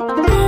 Bye.